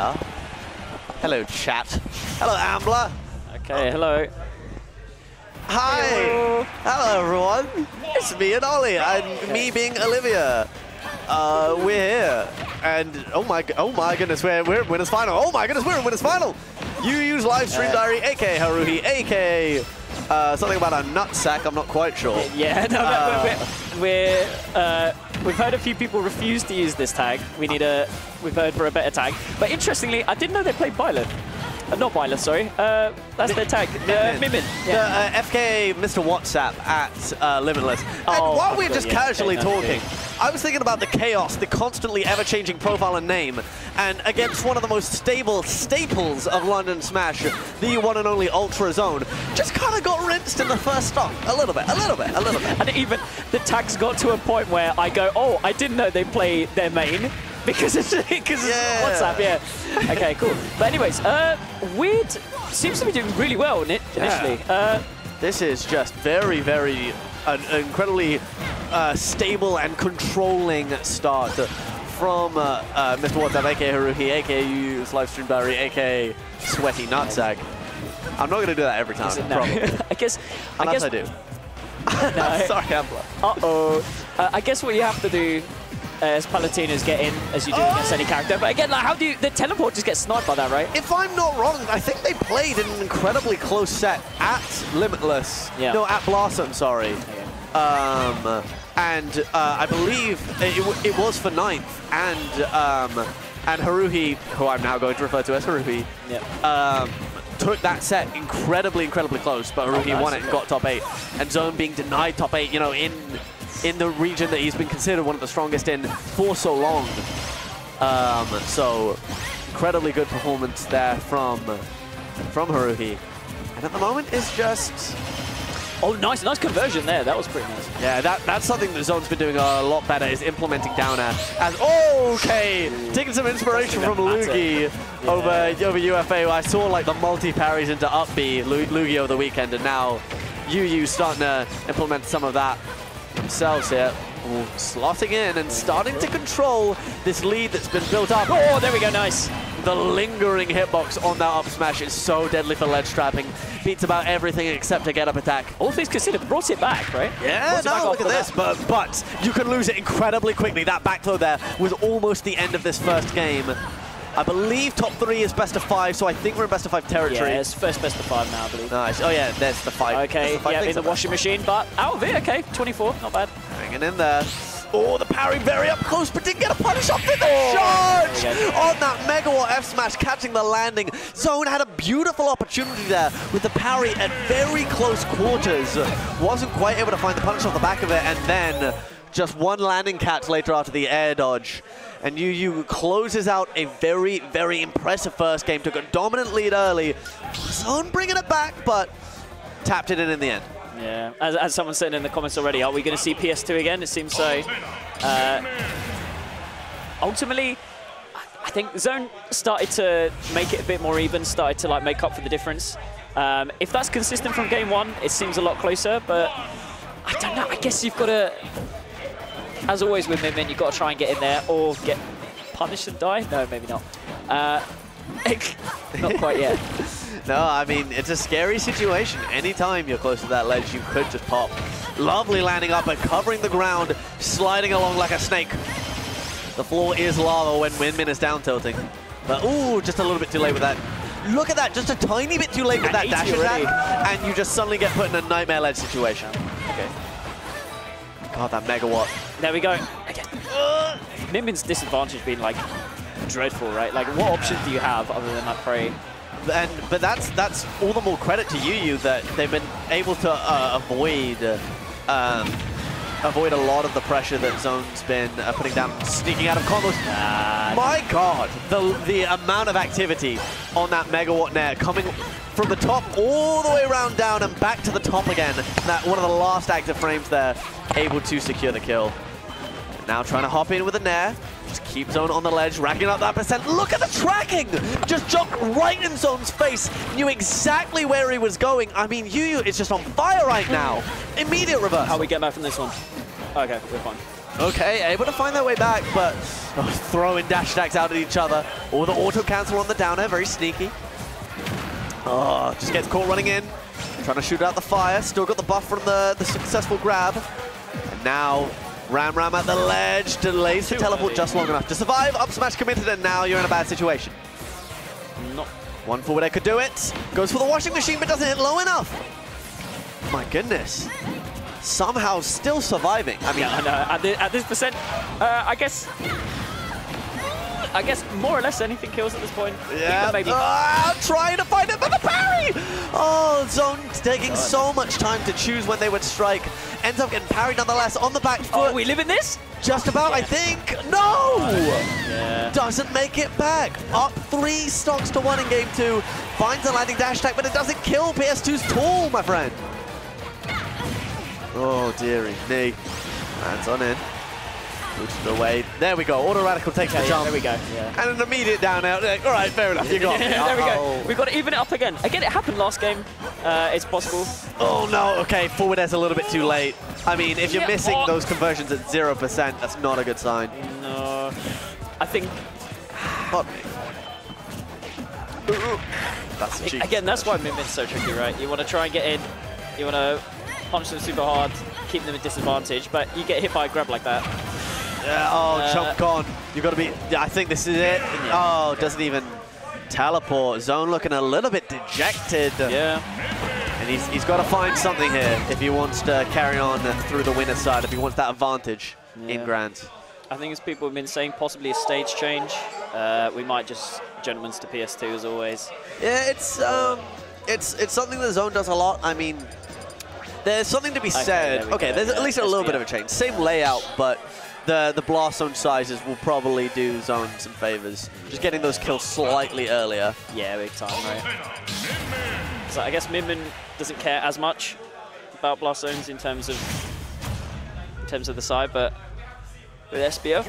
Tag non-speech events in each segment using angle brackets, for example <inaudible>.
Hello, chat. Hello, Ambler. Okay, hello. Hi. Hello. Hello, everyone. It's me and Ollie, and me being Olivia. Uh, we're here, and oh my, oh my goodness, we're we're in winners final. Oh my goodness, we're in winners final. You use live stream Uh, diary, aka Haruhi, aka uh, something about a nutsack. I'm not quite sure. Yeah, <laughs> no, Uh, we're, we're, uh, we've heard a few people refuse to use this tag. We need a, we've heard for a better tag. But interestingly, I didn't know they played Byleth. Uh, not Byleth, sorry. Uh, that's their tag. Uh, Min Min. The uh, FK Mr. WhatsApp at uh, Limitless. And Oh, while we're just yeah, casually okay, no, talking, I was thinking about the chaos, the constantly ever-changing profile and name, and against one of the most stable staples of London Smash, the one and only Ultra Zone, just kind of got rinsed in the first stock. A little bit, a little bit, a little bit. And even the tags got to a point where I go, oh, I didn't know they play their main. <laughs> Because it's, because Yeah. it's WhatsApp, yeah. Okay, cool. But anyways, uh, Weird seems to be doing really well in it initially. Uh, This is just very, very, an incredibly uh, stable and controlling start from uh, uh, Mr. WhatsApp, aka Haruhi, aka Use Livestream Diary, aka Sweaty Nutsack. I'm not going to do that every time, no. probably. <laughs> I guess. I guess. I, do. <laughs> No. <laughs> Sorry, Ambler. Uh-oh. Uh, I guess what you have to do uh, as Palutena is get in, as you do against any character. But again, like, how do you... The teleport just gets sniped by that, right? If I'm not wrong, I think they played in an incredibly close set at Limitless. Yeah. No, at Blossom, sorry. Um, and uh, I believe it, it it was for ninth, and um, and Haruhi, who I'm now going to refer to as Haruhi, Yeah. um, took that set incredibly, incredibly close, but Haruhi nice, won it and got top eight. And Zone being denied top eight, you know, in in the region that he's been considered one of the strongest in for so long. Um, so incredibly good performance there from from Haruhi. And at the moment, it's just Oh, nice. Nice conversion there. That was pretty nice. yeah, that that's something that Zone's been doing a lot better is implementing down air. As okay, taking some inspiration from. Lugi over over UFA. I saw like the multi parries into up B Lu- Lugi over the weekend, and now UU starting to implement some of that themselves here. Ooh, slotting in and starting to control this lead that's been built up. Oh, there we go. Nice. The lingering hitbox on that up smash is so deadly for ledge trapping. Beats about everything except a get up attack. All things considered, brought it back, right? Yeah, back no, look at this. that. But, but you can lose it incredibly quickly. That backthrow there was almost the end of this first game. I believe top three is best of five, so I think we're in best of five territory. Yeah, it's first best of five now, I believe. Nice. Oh, yeah, there's the five. Okay, the five yeah, in the washing machine, but out of it, okay, 24, not bad. Hanging in there. Oh, the parry very up close, but didn't get a punish off it. The Oh, charge on that Megawatt F smash, catching the landing. Zone had a beautiful opportunity there with the parry at very close quarters. Wasn't quite able to find the punish off the back of it, and then just one landing catch later after the air dodge. And UU closes out a very, very impressive first game. Took a dominant lead early. Zone bringing it back, but tapped it in in the end. Yeah, as, as someone said in the comments already, are we going to see PS2 again? It seems so. Uh, ultimately, I- think Zone started to make it a bit more even, started to like make up for the difference. Um, if that's consistent from game one, it seems a lot closer, but I don't know. I guess you've got to, as always with Min Min, you've got to try and get in there or get punished and die. No, maybe not. Uh, <laughs> not quite yet. <laughs> No, I mean, it's a scary situation. Anytime you're close to that ledge, you could just pop. Lovely landing up and covering the ground, sliding along like a snake. The floor is lava when Min Min is down tilting. But, ooh, just a little bit too late with that. Look at that, just a tiny bit too late with that dash already. attack, and you just suddenly get put in a nightmare ledge situation. Okay. God, that megawatt. There we go. Again. Min Min's disadvantage being like dreadful, right? Like, what options do you have other than that prey? and but that's that's all the more credit to UU that they've been able to uh, avoid um, avoid a lot of the pressure that Zone's been uh, putting down, sneaking out of combos. My God, the the amount of activity on that megawatt Nair coming from the top all the way around down and back to the top again. That one of the last active frames there, able to secure the kill. Now trying to hop in with a Nair. Just keep Zone on the ledge, racking up that percent. Look at the tracking! Just jumped right in Zone's face. Knew exactly where he was going. I mean, Yu Yu is just on fire right now. Immediate reverse. How we get back from this one? Okay, we're fine. Okay, able to find their way back, but oh, throwing dash attacks out at each other. Or the auto cancel on the downer, very sneaky. Oh, just gets caught running in. Trying to shoot out the fire. Still got the buff from the, the successful grab. And now Ram Ram at the ledge. Delays the teleport just long enough to survive. Up smash committed, and now you're in a bad situation. Not One forward air could do it. Goes for the washing machine, but doesn't hit low enough. My goodness. Somehow still surviving. I mean, Yeah, I. At, the, at this percent, uh, I guess. I guess more or less anything kills at this point. Yeah, maybe. Ah, trying to find it, but the Oh, Zone taking so much time to choose when they would strike. Ends up getting parried nonetheless on the back oh, foot. oh, we live in this? Just about, I think. No! Yeah. Doesn't make it back. Up three stocks to one in game two. Finds a landing dash attack, but it doesn't kill. PS2's tall, my friend. Oh, dearie me. Hands on in. Pushed away. There we go. Autoreticle takes Okay, the yeah, jump. there we go. Yeah. And an immediate down out. Like, All right, fair enough. You got <laughs> there we go. We've got to even it up again. Again, it happened last game. Uh, it's possible. Oh no, okay, forward air's a little bit too late. I mean, if you're Yeah, missing those conversions at 0%, that's not a good sign. No. I think, Not me. That's cheap. again, that's why Min's so tricky, right? You want to try and get in. You want to punch them super hard, keep them at disadvantage, but you get hit by a grab like that. Yeah, oh, Uh, jump gone. You've got to be, yeah, I think this is it. Oh, doesn't even teleport. Zone looking a little bit dejected. Yeah. And he's, he's got to find something here if he wants to carry on through the winner's side, if he wants that advantage in Yeah. Grands. I think as people have been saying, possibly a stage change. Uh, we might just gentlemen's to PS2 as always. Yeah, it's um, it's it's something that Zone does a lot. I mean, there's something to be Okay, said. there Okay, go, there's yeah, at least a little bit of a change. Same layout, but the the blast zone sizes will probably do Zone some favors. Just getting those kills slightly earlier. Yeah, big time, right? So I guess Min Min doesn't care as much about blast zones in terms of in terms of the side, but with SBF,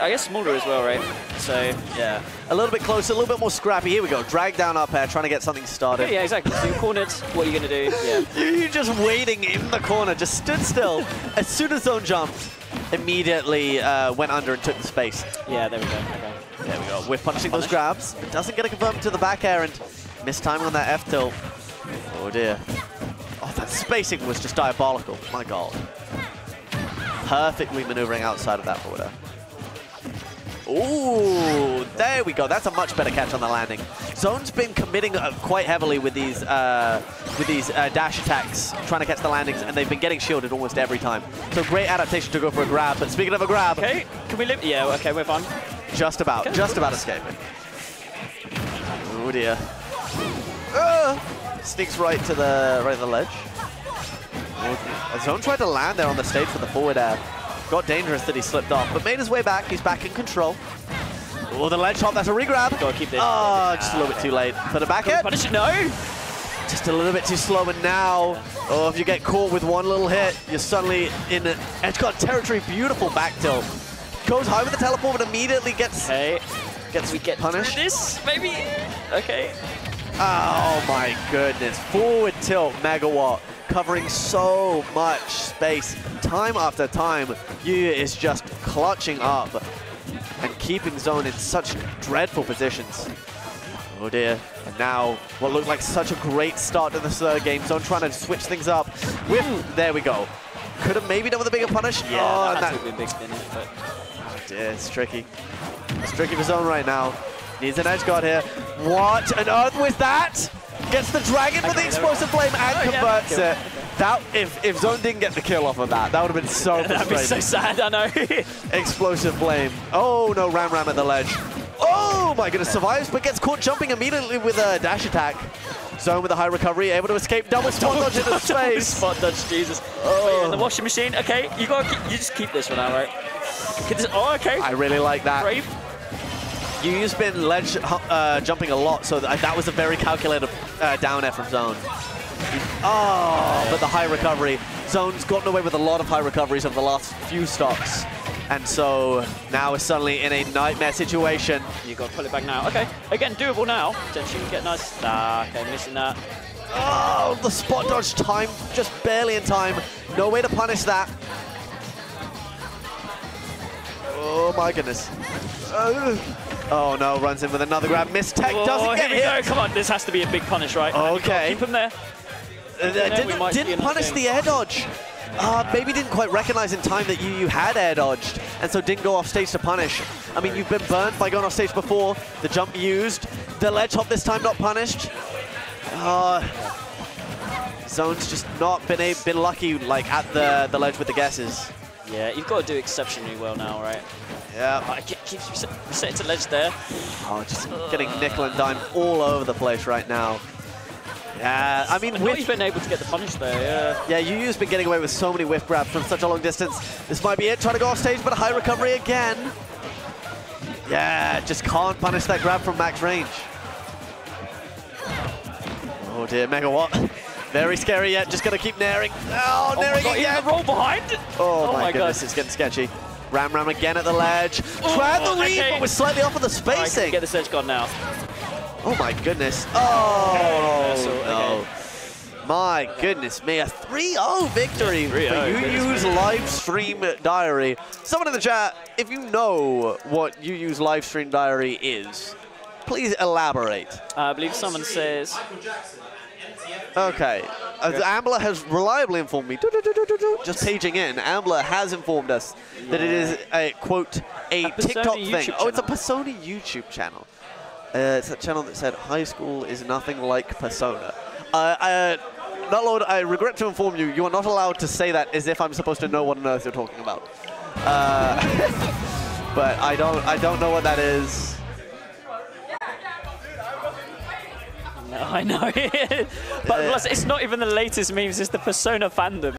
I guess smaller as well, right? So Yeah, a little bit closer, a little bit more scrappy. Here we go. Drag down up air, trying to get something started. yeah, yeah, exactly. So you're cornered. What are you gonna do? <laughs> Yeah. You- You're just waiting in the corner, just stood still. <laughs> as soon as Zone jumped, immediately uh, went under and took the space. Yeah, there we go. Okay. There we go. Whiff punishing those grabs. It doesn't get a confirm to the back air and missed timing on that F tilt. Oh dear. Oh, that spacing was just diabolical. My god. Perfectly maneuvering outside of that air. Ooh, there we go. That's a much better catch on the landing. Zone's been committing uh, quite heavily with these uh, with these uh, dash attacks, trying to catch the landings, and they've been getting shielded almost every time. So great adaptation to go for a grab. But speaking of a grab, Okay, can we live? Yeah, okay, we're fine. just about, Okay. just about escaping. Oh dear. Sneaks right to the right to the ledge. Oh, Zone tried to land there on the stage for the forward air. Got dangerous that he slipped off, but made his way back. He's back in control. Oh, the ledge hop, that's a regrab. Gotta keep this. Oh, just a little bit too ah. late. For the back in. Punish it? No. Just a little bit too slow, and now, oh, if you get caught with one little hit, you're suddenly in edge guard territory. Beautiful back tilt. Goes high with the teleport, but immediately gets Okay. gets We get punished. this, maybe. Okay. Oh my goodness. Forward tilt megawatt covering so much space. Time after time, Yu is just clutching up and keeping Zone in such dreadful positions. Oh dear. And now, what looked like such a great start to the third game. Zone trying to switch things up. With, there we go. Could have maybe done with a bigger punish. Yeah, oh, that that, have been big, it? But oh yeah, it's tricky. It's tricky for Zone right now. Needs an edge guard here. What on earth was that? Gets the dragon with the explosive flame and Oh, yeah. converts it. That if if Zone didn't get the kill off of that, that would have been so <laughs> that'd be so sad. I know. <laughs> Explosive flame. Oh no, Ram Ram at the ledge. Oh my goodness, survives but gets caught jumping immediately with a dash attack. Zone with a high recovery, able to escape double spot dodge into <laughs> space. Spot dodge, Jesus. Oh. In the washing machine. Okay, you got you just keep this for now, right? This- oh, okay. I really like that. Brave. Yu's been ledge uh, jumping a lot, so that, that was a very calculated uh, down air from Zone. Oh, but the high recovery. Zone's gotten away with a lot of high recoveries over the last few stocks. And so now we're suddenly in a nightmare situation. You've got to pull it back now. Okay, again, doable now. Potentially get nice. Ah, okay, missing that. Oh, the spot dodge time, just barely in time. No way to punish that. Oh my goodness. Uh, oh no, runs in with another grab. Miss Tech doesn't Oh, get here we go. hit. Come on, this has to be a big punish, right? Okay. Keep him there. Uh, we didn't didn't punish game. the air dodge. Uh, maybe didn't quite recognize in time that you, you had air dodged, and so didn't go off stage to punish. I mean, you've been burnt by going off stage before, the jump used, the ledge hop this time not punished. Uh, Zone's just not been a, been lucky like at the, the ledge with the guesses. Yeah, you've got to do exceptionally well now, right? Yeah, Like, it keeps reset, resetting to ledge there. oh, just getting nickel and dime all over the place right now. Yeah, I mean, not even able to get the punish there, yeah. Yeah, Yu-Yu's been getting away with so many whiff grabs from such a long distance. This might be it, trying to go off stage, but a high recovery again. Yeah, just can't punish that grab from max range. Oh dear, Megawatt. Very scary yet, just gonna keep naring. Oh, Oh naring even again. the roll behind! Oh, Oh my, my goodness, God. it's getting sketchy. Ram Ram again at the ledge. Oh, Tried the read, okay. but was slightly off of the Alright, can we spacing. get this edge gone now. Oh my goodness. Oh, so, no. My goodness me, a 3-0 victory 3-0, for UU's live stream diary. Someone in the chat, if you know what UU's live stream diary is, please elaborate. Uh, I believe someone says, Okay, as Ambler has reliably informed me, just paging in, Ambler has informed us that it is a, quote, a, Persona TikTok thing. YouTube Oh, it's a. Persona YouTube channel. Uh, it's a channel that said, high school is nothing like Persona. Uh, uh, not Lord, I regret to inform you, you are not allowed to say that as if I'm supposed to know what on earth you're talking about. Uh, <laughs> but I don't, I don't know what that is. No, <laughs> I know. but plus, it's not even the latest memes, it's the Persona fandom.